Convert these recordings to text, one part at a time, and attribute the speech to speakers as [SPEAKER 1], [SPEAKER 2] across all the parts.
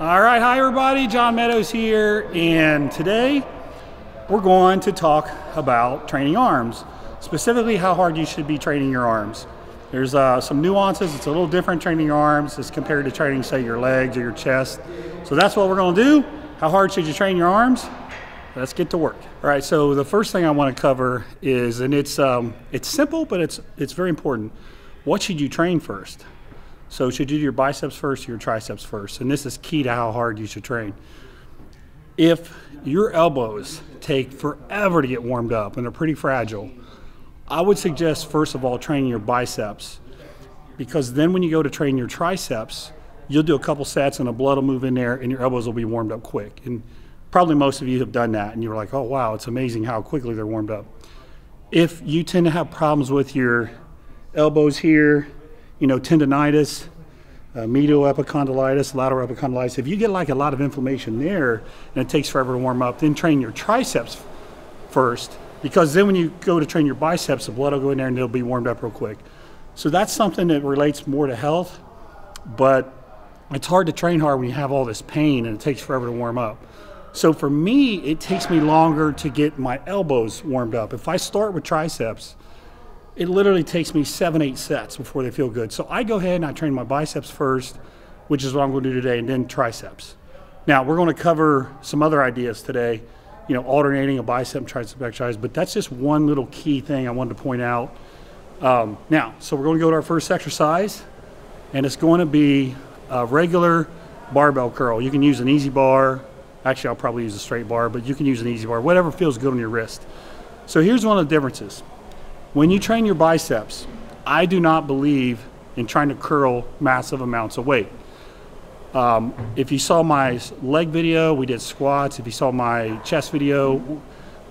[SPEAKER 1] All right, hi everybody, John Meadows here, and today we're going to talk about training arms, specifically how hard you should be training your arms. There's uh, some nuances, it's a little different training your arms as compared to training, say, your legs or your chest. So that's what we're gonna do. How hard should you train your arms? Let's get to work. All right, so the first thing I wanna cover is, and it's, um, it's simple, but it's, it's very important. What should you train first? So should you do your biceps first or your triceps first? And this is key to how hard you should train. If your elbows take forever to get warmed up and they're pretty fragile, I would suggest first of all training your biceps because then when you go to train your triceps, you'll do a couple sets and the blood will move in there and your elbows will be warmed up quick. And probably most of you have done that and you're like, oh wow, it's amazing how quickly they're warmed up. If you tend to have problems with your elbows here, you know, tendonitis, uh, medial epicondylitis, lateral epicondylitis, if you get like a lot of inflammation there and it takes forever to warm up, then train your triceps first because then when you go to train your biceps, the blood will go in there and it'll be warmed up real quick. So that's something that relates more to health, but it's hard to train hard when you have all this pain and it takes forever to warm up. So for me, it takes me longer to get my elbows warmed up. If I start with triceps, it literally takes me seven, eight sets before they feel good. So I go ahead and I train my biceps first, which is what I'm going to do today, and then triceps. Now we're going to cover some other ideas today, you know, alternating a bicep and tricep exercise, but that's just one little key thing I wanted to point out. Um, now, so we're going to go to our first exercise, and it's going to be a regular barbell curl. You can use an EZ bar. Actually, I'll probably use a straight bar, but you can use an EZ bar, whatever feels good on your wrist. So here's one of the differences. When you train your biceps, I do not believe in trying to curl massive amounts of weight. Um, if you saw my leg video, we did squats. If you saw my chest video,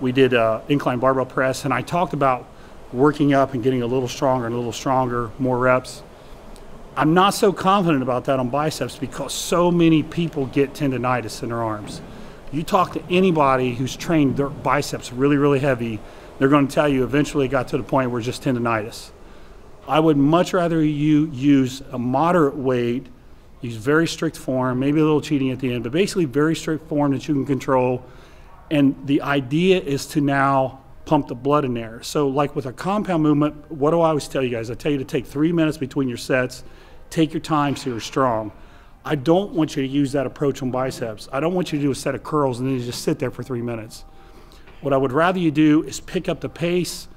[SPEAKER 1] we did uh, incline barbell press, and I talked about working up and getting a little stronger and a little stronger, more reps. I'm not so confident about that on biceps because so many people get tendonitis in their arms. You talk to anybody who's trained their biceps really, really heavy, they're going to tell you eventually it got to the point where it's just tendonitis. I would much rather you use a moderate weight, use very strict form, maybe a little cheating at the end, but basically very strict form that you can control. And the idea is to now pump the blood in there. So, like with a compound movement, what do I always tell you guys? I tell you to take three minutes between your sets, take your time so you're strong. I don't want you to use that approach on biceps. I don't want you to do a set of curls and then you just sit there for three minutes. What I would rather you do is pick up the pace,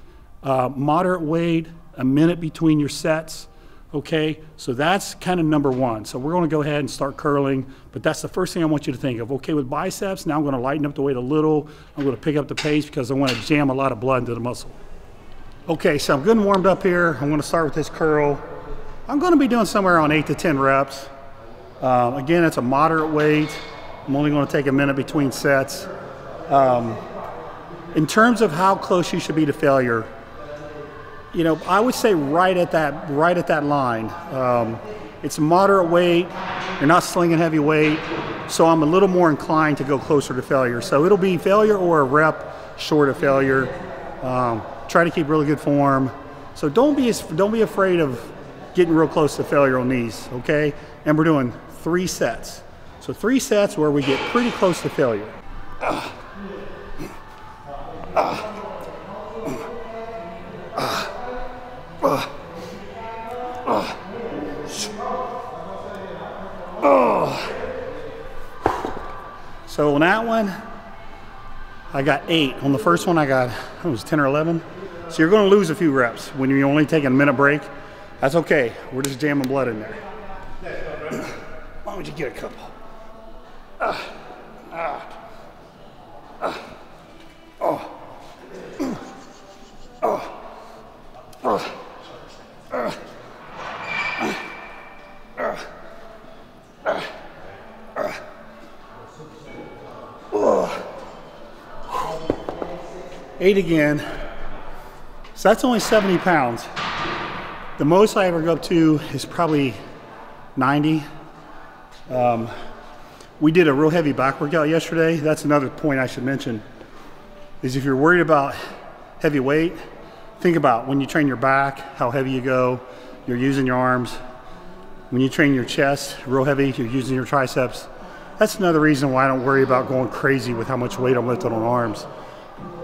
[SPEAKER 1] uh, moderate weight, a minute between your sets. Okay, so that's kind of number one. So we're going to go ahead and start curling, but that's the first thing I want you to think of. Okay, with biceps, now I'm going to lighten up the weight a little. I'm going to pick up the pace because I want to jam a lot of blood into the muscle. Okay, so I'm good and warmed up here. I'm to start with this curl. I'm going to be doing somewhere on 8 to 10 reps. Um, again, it's a moderate weight. I'm only going to take a minute between sets. Um, in terms of how close you should be to failure, you know, I would say right at that right at that line. Um, it's moderate weight. You're not slinging heavy weight, so I'm a little more inclined to go closer to failure. So it'll be failure or a rep short of failure. Um, try to keep really good form. So don't be don't be afraid of getting real close to failure on these. Okay, and we're doing three sets. So three sets where we get pretty close to failure. Ugh. So on that one, I got eight. On the first one, I got, it was 10 or 11. So you're gonna lose a few reps when you're only taking a minute break. That's okay. We're just jamming blood in there. Why don't you get a couple? Uh, Eight again. So that's only 70 pounds. The most I ever go up to is probably 90. Um, we did a real heavy back workout yesterday. That's another point I should mention is if you're worried about heavy weight, think about when you train your back, how heavy you go, you're using your arms. When you train your chest real heavy, you're using your triceps. That's another reason why I don't worry about going crazy with how much weight I'm lifting on arms.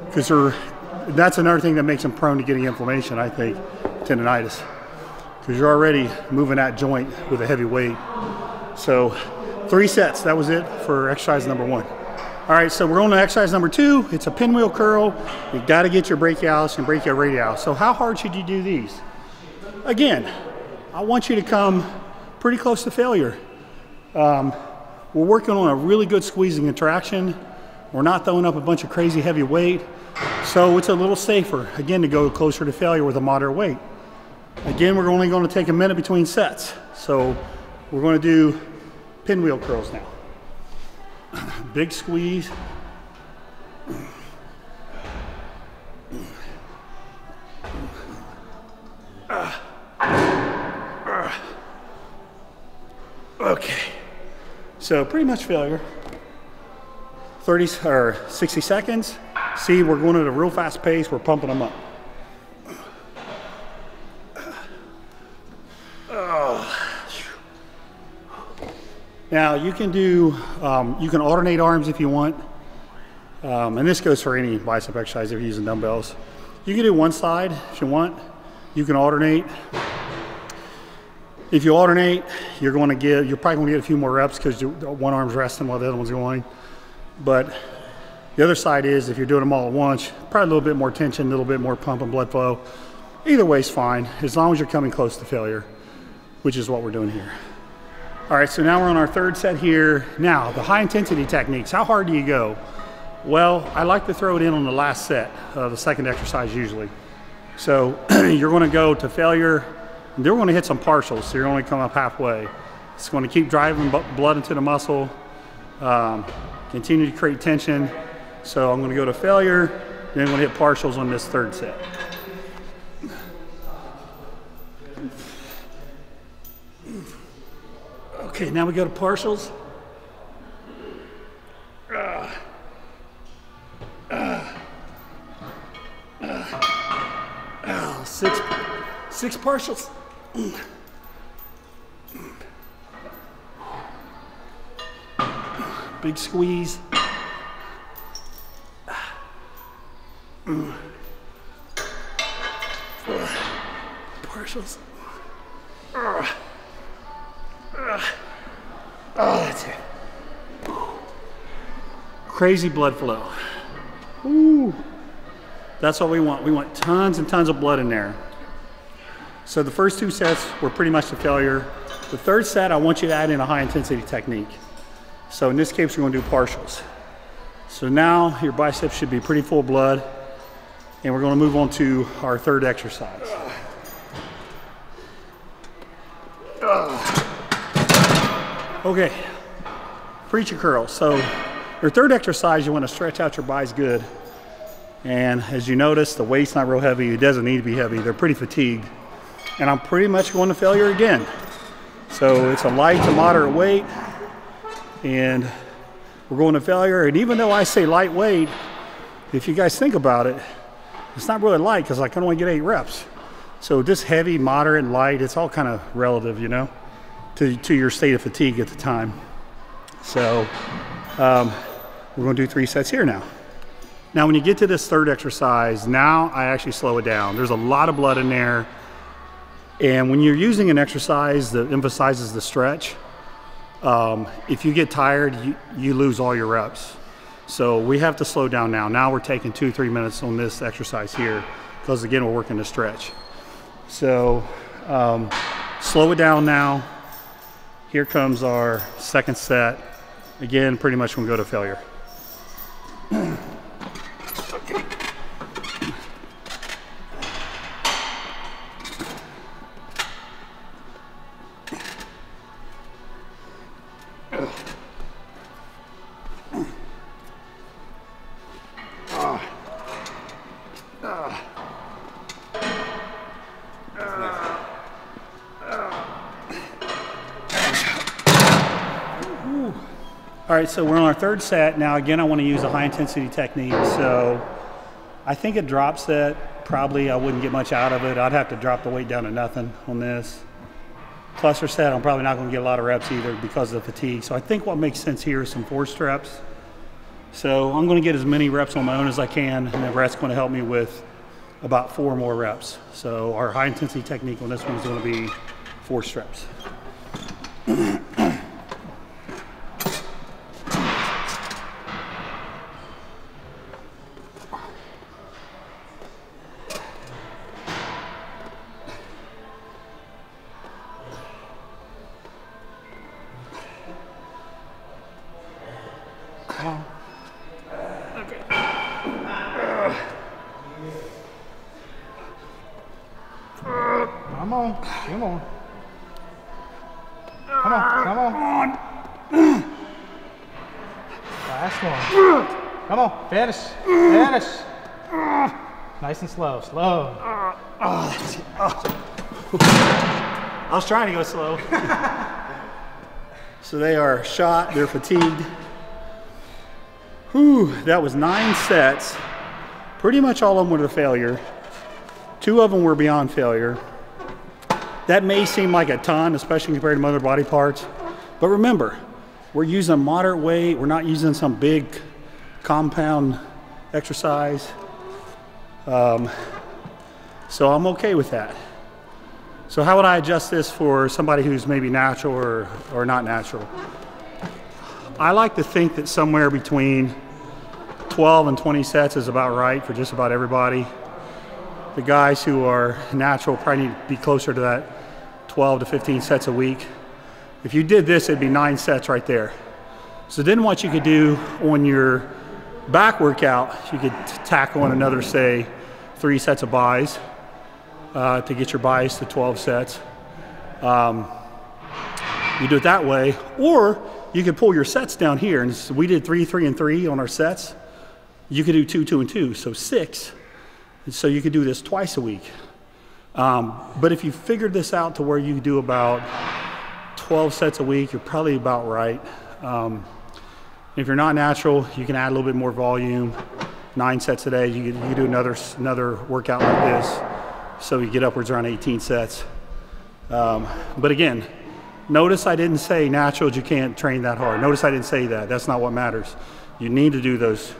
[SPEAKER 1] Because that's another thing that makes them prone to getting inflammation, I think, tendonitis. Because you're already moving that joint with a heavy weight. So three sets, that was it for exercise number one. All right, so we're on to exercise number two. It's a pinwheel curl. You gotta get your brachialis and brachioradialis. So how hard should you do these? Again, I want you to come pretty close to failure. Um, we're working on a really good squeezing contraction. We're not throwing up a bunch of crazy heavy weight. So it's a little safer, again, to go closer to failure with a moderate weight. Again, we're only gonna take a minute between sets. So we're gonna do pinwheel curls now. Big squeeze. Okay, so pretty much failure. 30 or 60 seconds. See, we're going at a real fast pace. We're pumping them up. Now you can do, um, you can alternate arms if you want. Um, and this goes for any bicep exercise if you're using dumbbells. You can do one side if you want. You can alternate. If you alternate, you're going to get, you're probably going to get a few more reps because one arm's resting while the other one's going. But the other side is if you're doing them all at once, probably a little bit more tension, a little bit more pump and blood flow. Either way is fine, as long as you're coming close to failure, which is what we're doing here. All right, so now we're on our third set here. Now, the high intensity techniques, how hard do you go? Well, I like to throw it in on the last set, uh, the second exercise usually. So you're gonna go to failure, and they're gonna hit some partials, so you're only come up halfway. It's gonna keep driving blood into the muscle, um, continue to create tension. So I'm gonna go to failure, then I'm gonna hit partials on this third set. Okay, now we go to partials. Uh, uh, uh, six, six partials. Big squeeze. Partials. Oh, that's it. Crazy blood flow. Ooh. That's what we want. We want tons and tons of blood in there. So the first two sets were pretty much a failure. The third set, I want you to add in a high intensity technique. So in this case, we're gonna do partials. So now your biceps should be pretty full blood and we're gonna move on to our third exercise. Okay, preacher curls. So your third exercise, you want to stretch out your biceps good. And as you notice, the weight's not real heavy. It doesn't need to be heavy. They're pretty fatigued. And I'm pretty much going to failure again. So it's a light to moderate weight. And we're going to failure. And even though I say lightweight, if you guys think about it, it's not really light because I can only get eight reps. So this heavy, moderate, light, it's all kind of relative, you know? to, to your state of fatigue at the time. So um, we're going to do three sets here now. Now, when you get to this third exercise, now I actually slow it down. There's a lot of blood in there. And when you're using an exercise that emphasizes the stretch, um, if you get tired, you, you lose all your reps. So we have to slow down now. Now we're taking two, three minutes on this exercise here because again, we're working the stretch. So um, slow it down now. Here comes our second set. Again, pretty much gonna go to failure. right, so we're on our third set. Now, again, I want to use a high intensity technique. So I think a drop set, probably I wouldn't get much out of it. I'd have to drop the weight down to nothing on this. cluster set, I'm probably not going to get a lot of reps either because of the fatigue. So I think what makes sense here is some forced reps. So I'm going to get as many reps on my own as I can, and the rest going to help me with about four more reps. So our high intensity technique on this one is going to be forced reps.
[SPEAKER 2] Come on, finish, finish. Nice and slow, slow.
[SPEAKER 1] I was trying to go slow. so they are shot, they're fatigued. Whew, that was nine sets. Pretty much all of them were a failure. Two of them were beyond failure. That may seem like a ton, especially compared to other body parts. But remember, we're using moderate weight. We're not using some big compound exercise. Um, so I'm okay with that. So how would I adjust this for somebody who's maybe natural or, or not natural? I like to think that somewhere between 12 and 20 sets is about right for just about everybody. The guys who are natural probably need to be closer to that 12 to 15 sets a week. If you did this, it'd be nine sets right there. So then what you could do on your back workout, you could tack on another, say, three sets of bis uh, to get your bis to 12 sets. Um, you do it that way, or you could pull your sets down here. And so we did three, three, and three on our sets. You could do two, two, and two, so six. And so you could do this twice a week. Um, but if you figured this out to where you do about 12 sets a week, you're probably about right. Um, if you're not natural, you can add a little bit more volume. Nine sets a day, you can, do another, another workout like this. So you get upwards around 18 sets. Um, but again, notice I didn't say naturals you can't train that hard. Notice I didn't say that. That's not what matters. You need to do those.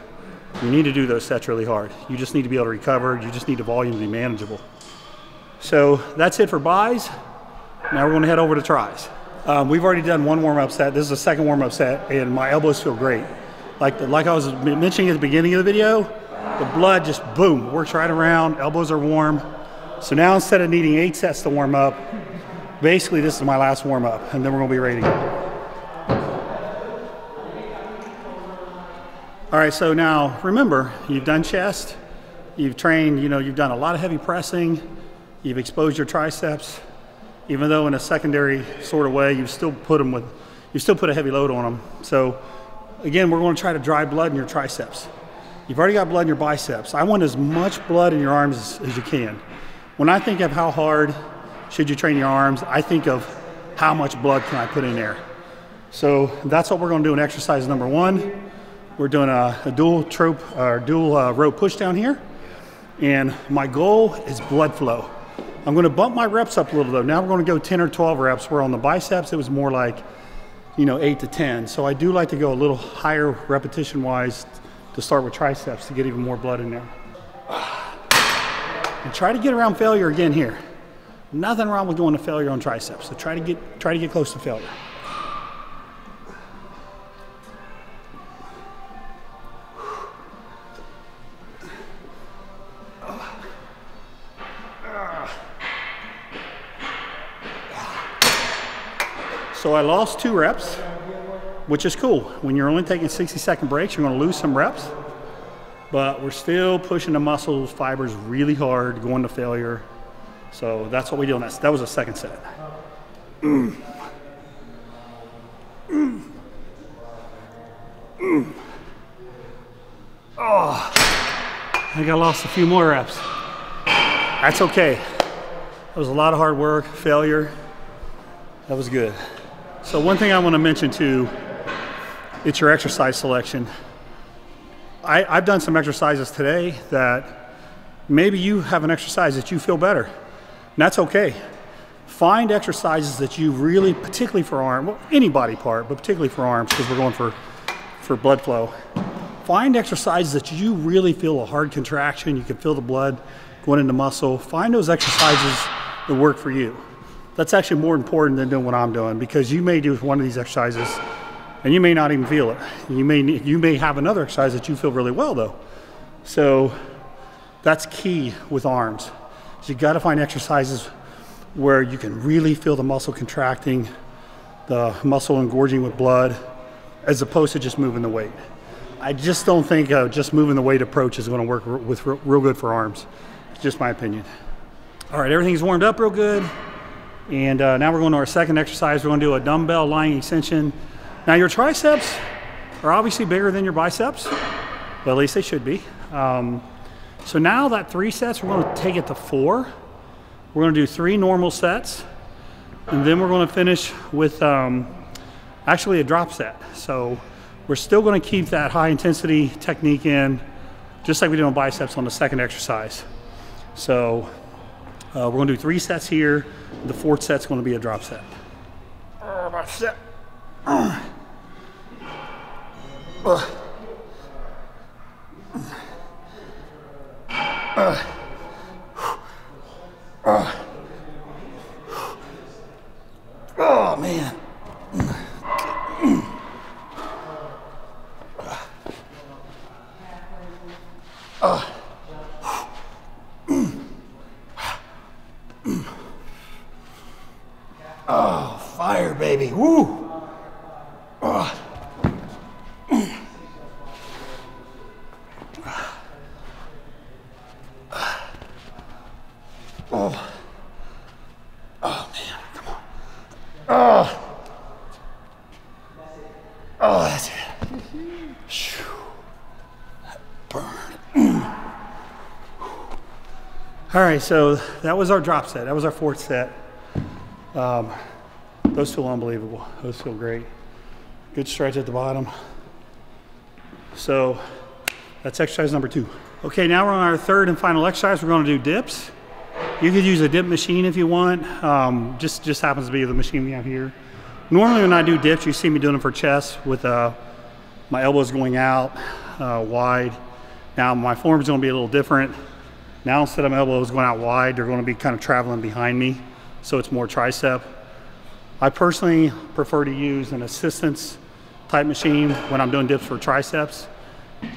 [SPEAKER 1] You need to do those sets really hard. You just need to be able to recover. You just need the volume to be manageable. So that's it for bis. Now we're going to head over to tris. Um, we've already done one warm-up set. This is the second warm-up set, and my elbows feel great. Like, the, like I was mentioning at the beginning of the video, the blood just boom, works right around, elbows are warm. So now instead of needing eight sets to warm up, basically this is my last warm-up, and then we're gonna be ready. All right, so now remember, you've done chest, you've trained, you know, you've done a lot of heavy pressing, You've exposed your triceps, even though in a secondary sort of way, you've still put them with, you still put a heavy load on them. So again, we're going to try to dry blood in your triceps. You've already got blood in your biceps. I want as much blood in your arms as, as you can. When I think of how hard should you train your arms, I think of how much blood can I put in there. So that's what we're going to do in exercise number one. We're doing a, a dual trope or dual uh, rope push down here. And my goal is blood flow. I'm going to bump my reps up a little though. Now we're going to go 10 or 12 reps, where on the biceps it was more like, you know, 8 to 10. So I do like to go a little higher repetition wise to start with triceps to get even more blood in there. And try to get around failure again here. Nothing wrong with going to failure on triceps. So try to get try to get close to failure. So I lost two reps, which is cool. When you're only taking 60 second breaks, you're gonna lose some reps, but we're still pushing the muscles, fibers really hard, going to failure. So that's what we do on that. That was a second set. Mm. Mm. Mm. Oh, I think I lost a few more reps. That's okay. That was a lot of hard work, failure. That was good. So one thing I want to mention too, it's your exercise selection. I, I've done some exercises today that maybe you have an exercise that you feel better. And that's okay. find exercises that you really, particularly for arm, well, any body part, but particularly for arms, because we're going for, for blood flow. Find exercises that you really feel a hard contraction, you can feel the blood going into muscle. Find those exercises that work for you. That's actually more important than doing what I'm doing because you may do one of these exercises and you may not even feel it. You may, you may have another exercise that you feel really well though. So that's key with arms. So you got to find exercises where you can really feel the muscle contracting, the muscle engorging with blood, as opposed to just moving the weight. I just don't think uh, just moving the weight approach is going to work with real good for arms. It's just my opinion. All right, everything's warmed up real good. And uh, now we're going to our second exercise. We're going to do a dumbbell lying extension. Now your triceps are obviously bigger than your biceps, but at least they should be. Um, so now that three sets, we're going to take it to four. We're going to do three normal sets, and then we're going to finish with um, actually a drop set. So we're still going to keep that high intensity technique in, just like we did on biceps on the second exercise. So uh, we're going to do three sets here. The fourth set's going to be a drop set. Uh, set. Uh. Uh. Uh. Oh, man. Oh. Oh, fire, baby. Woo. Oh. Oh. Oh, man. Come on. Oh. Oh, that's it. Burn. All right, so that was our drop set. That was our fourth set. Um, those feel unbelievable. Those feel great. Good stretch at the bottom. So that's exercise number two. Okay, now we're on our third and final exercise. We're going to do dips. You could use a dip machine if you want. Um, just just happens to be the machine we have here. Normally when I do dips, you see me doing them for chest with uh, my elbows going out uh, wide. Now my form is going to be a little different. Now instead of my elbows going out wide, they're going to be kind of traveling behind me so it's more tricep. I personally prefer to use an assistance type machine when I'm doing dips for triceps,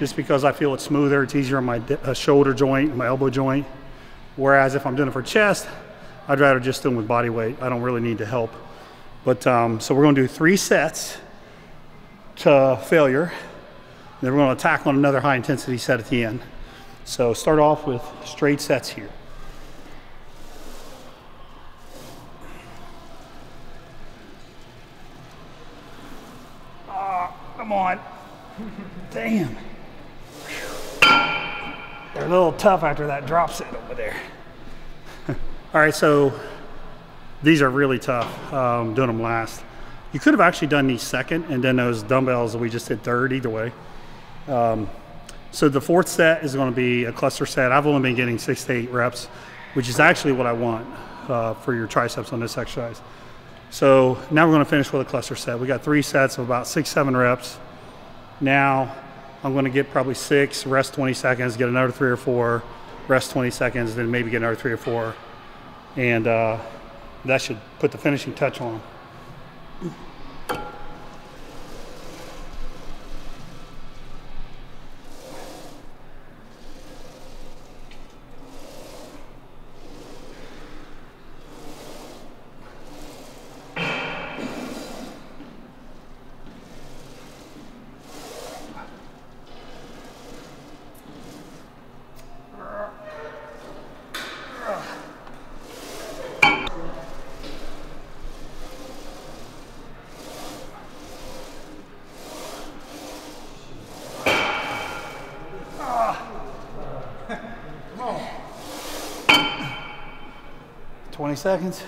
[SPEAKER 1] just because I feel it's smoother, it's easier on my uh, shoulder joint, my elbow joint. Whereas if I'm doing it for chest, I'd rather just do them with body weight. I don't really need to help. But um, so we're gonna do three sets to failure. Then we're gonna attack on another high intensity set at the end. So start off with straight sets here. Come on. Damn. They're a little tough after that drop set over there. All right, so these are really tough, um, doing them last. You could have actually done these second and then those dumbbells we just did third, either way. Um, so the fourth set is gonna be a cluster set. I've only been getting six to eight reps, which is actually what I want uh, for your triceps on this exercise. So now we're gonna finish with a cluster set. We got three sets of about six, seven reps. Now I'm gonna get probably six, rest 20 seconds, get another three or four, rest 20 seconds, then maybe get another three or four. And uh, that should put the finishing touch on. 20 seconds.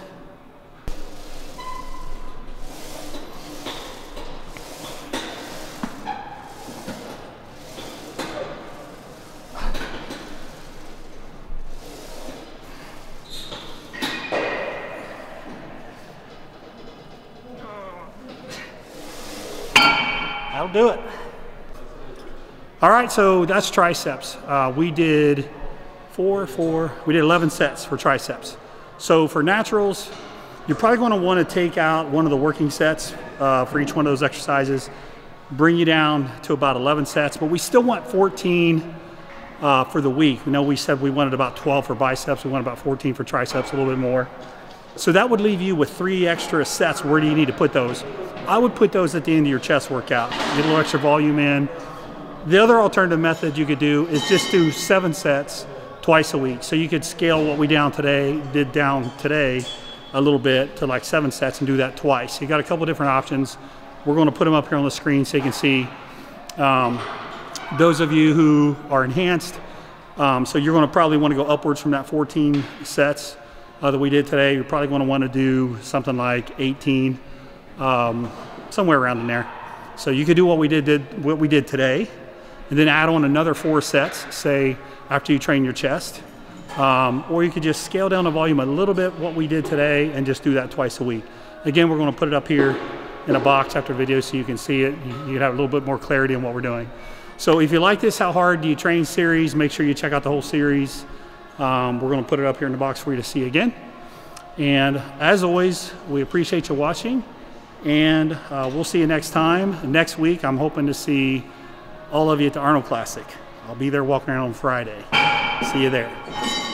[SPEAKER 1] That'll do it. All right, so that's triceps. Uh, we did four, four, we did 11 sets for triceps. So for naturals, you're probably going to want to take out one of the working sets uh, for each one of those exercises, bring you down to about 11 sets, but we still want 14 uh, for the week. We know we said we wanted about 12 for biceps, we want about 14 for triceps, a little bit more. So that would leave you with three extra sets. Where do you need to put those? I would put those at the end of your chest workout. Get a little extra volume in. The other alternative method you could do is just do seven sets twice a week. So you could scale what we down today, did down today a little bit to like seven sets and do that twice. You got a couple different options. We're going to put them up here on the screen so you can see. Um, those of you who are enhanced, um, so you're going to probably want to go upwards from that 14 sets uh, that we did today. You're probably going to want to do something like 18, um, somewhere around in there. So you could do what we did, did what we did today, and then add on another four sets, say after you train your chest. Um, or you could just scale down the volume a little bit what we did today and just do that twice a week. Again, we're going to put it up here in a box after video so you can see it. You, you have a little bit more clarity on what we're doing. So if you like this, How Hard Do You Train series, make sure you check out the whole series. Um, we're going to put it up here in the box for you to see again. And as always, we appreciate you watching. And uh, we'll see you next time. Next week, I'm hoping to see all of you at the Arnold Classic. I'll be there walking around on Friday. See you there.